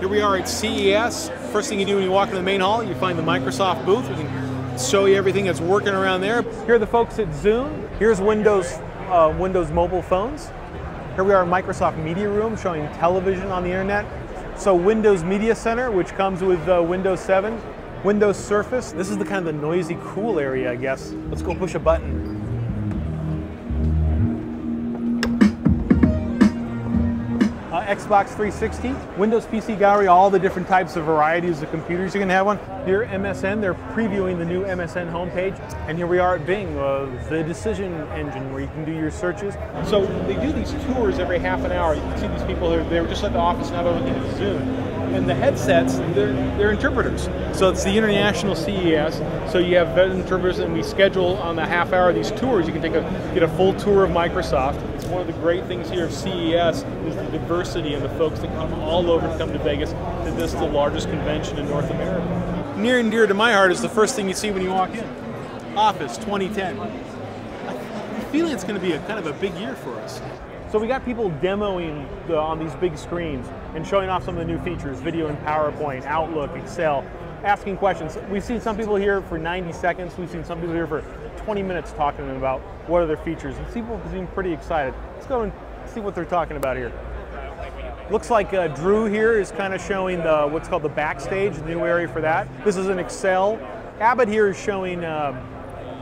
Here we are at CES. First thing you do when you walk into the main hall, you find the Microsoft booth. We can show you everything that's working around there. Here are the folks at Zune. Here's Windows, uh, Windows mobile phones. Here we are in Microsoft Media Room showing television on the internet. So Windows Media Center, which comes with uh, Windows 7. Windows Surface. This is the kind of the noisy, cool area, I guess. Let's go push a button. Xbox 360, Windows PC Gallery, all the different types of varieties of computers you can have one. Here, MSN, they're previewing the new MSN homepage. And here we are at Bing, uh, the decision engine where you can do your searches. So they do these tours every half an hour. You can see these people, here, they were just at the office, now they're looking at Zune and the headsets, they're, they're interpreters. So it's the international CES. So you have interpreters, and we schedule on the half hour these tours. You can take a get a full tour of Microsoft. It's one of the great things here of CES is the diversity and the folks that come all over to come to Vegas. And this is the largest convention in North America. Near and dear to my heart is the first thing you see when you walk in. Office 2010. I'm feeling it's going to be a kind of a big year for us. So we got people demoing the, on these big screens and showing off some of the new features, video in PowerPoint, Outlook, Excel, asking questions. We've seen some people here for 90 seconds. We've seen some people here for 20 minutes talking to them about what are their features. And people seem pretty excited. Let's go and see what they're talking about here. Looks like uh, Drew here is kind of showing the what's called the backstage, the new area for that. This is an Excel. Abbott here is showing uh,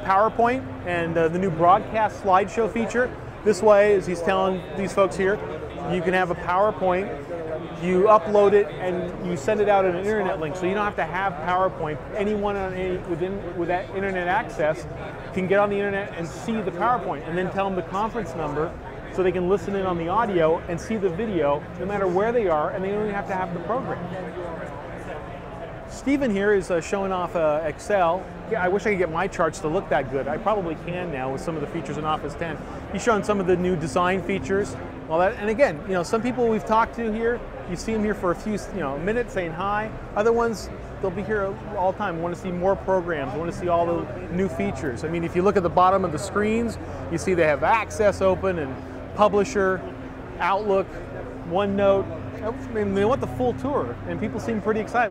PowerPoint and uh, the new broadcast slideshow feature. This way, as he's telling these folks here, you can have a PowerPoint, you upload it, and you send it out in an internet link. So you don't have to have PowerPoint. Anyone on any, within with that internet access can get on the internet and see the PowerPoint, and then tell them the conference number so they can listen in on the audio and see the video no matter where they are, and they only have to have the program. Stephen here is uh, showing off uh, Excel. Yeah, I wish I could get my charts to look that good. I probably can now with some of the features in Office 10. He's showing some of the new design features, all that. And again, you know, some people we've talked to here, you see them here for a few, you know, minutes saying hi. Other ones, they'll be here all the time. Want to see more programs. Want to see all the new features. I mean, if you look at the bottom of the screens, you see they have Access open and Publisher, Outlook, OneNote. I mean, they want the full tour, and people seem pretty excited.